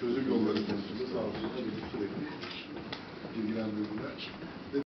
çözüm yolları konusunda sağ olsunlar beni sürekli bilgilendirdiler.